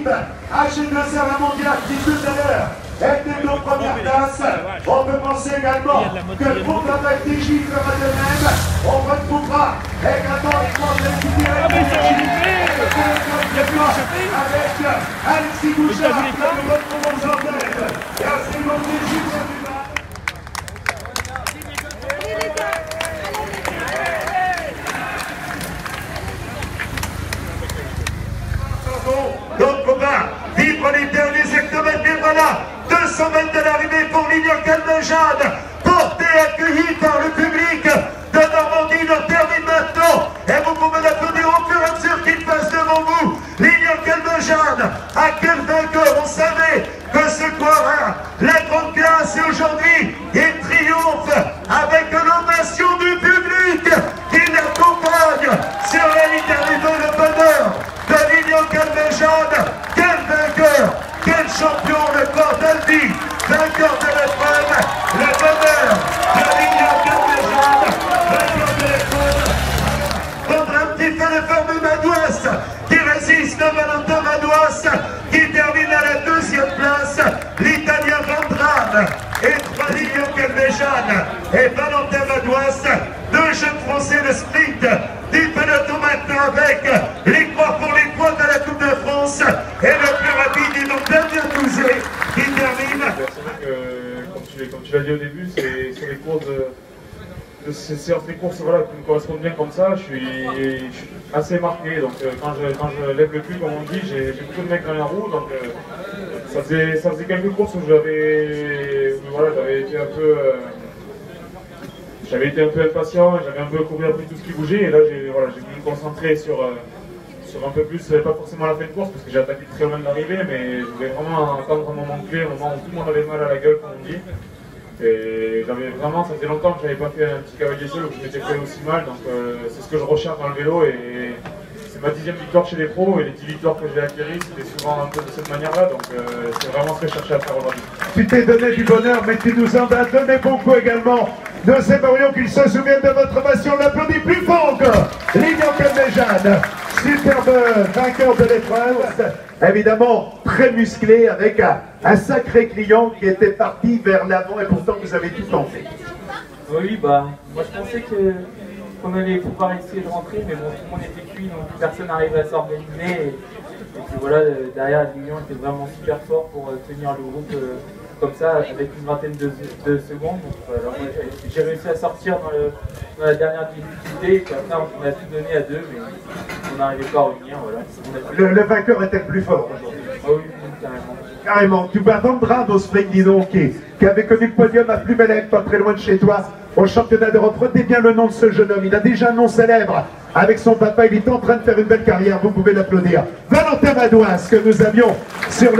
de l'équipe. H2 la mondiale, dit tout à l'heure, était nos premières places. On peut penser également que le contre TJ fera de même. On retrouvera également les points de l'équipe avec Alexis Bouchard, le fameux Madouas qui résiste Valentin Madouas qui termine à la deuxième place. l'Italien Vendram Etralio Calvejane et Valentin Madouas deux jeunes français de sprint du peloton maintenant avec les croix pour les points de la Coupe de France et le plus rapide est donc Damien qui termine. Comme tu l'as dit au début ces séances de courses voilà, qui me correspondent bien comme ça, je suis, assez marqué. Donc euh, quand, je, lève le cul, comme on dit, j'ai beaucoup de mecs dans la roue. Donc euh, ça, faisait, ça faisait quelques courses où j'avais voilà, été un peu. Euh, j'avais été un peu impatient, j'avais un peu couru après tout ce qui bougeait, et là j'ai voilà, me concentrer sur, sur un peu plus, pas forcément la fin de course, parce que j'ai attaqué très loin de l'arrivée, mais je voulais vraiment attendre un moment clé, un moment où tout le monde avait mal à la gueule, comme on dit. Et j'avais vraiment, ça faisait longtemps que je n'avais pas fait un petit cavalier seul où je m'étais fait aussi mal, donc euh, c'est ce que je recherche dans le vélo et c'est ma dixième victoire chez les pros et les dix victoires que j'ai acquises c'était souvent un peu de cette manière-là, donc euh, c'est vraiment ce que je cherchais à faire aujourd'hui. Tu t'es donné du bonheur, mais tu nous en as donné beaucoup également. Nous aimerions qu'ils se souviennent de votre passion, l'applaudit plus fort encore Lilian Jeanne, superbe vainqueur de l'épreuve, évidemment très musclé avec un, sacré client qui était parti vers l'avant et pourtant vous avez tout tenté. Oui, bah, moi je pensais que qu'on allait pouvoir essayer de rentrer, mais bon, tout le monde était cuit, donc personne n'arrivait à s'organiser. Et, puis voilà, derrière, Lilian était vraiment super fort pour euh, tenir le groupe euh, comme ça, avec une vingtaine de, secondes. j'ai réussi à sortir dans, la dernière difficulté, et puis après, on a tout donné à deux, mais on n'arrivait pas à revenir. Voilà. Le, vainqueur était le plus fort aujourd'hui. Ah oui, carrément. Carrément. Tu vas vendre au Splendidon qui, qui avait connu le podium à plus belle pas très loin de chez toi, au championnat d'Europe. Retenez bien le nom de ce jeune homme. Il a déjà un nom célèbre avec son papa. Il est en train de faire une belle carrière. Vous pouvez l'applaudir. Valentin Madouas, que nous avions sur la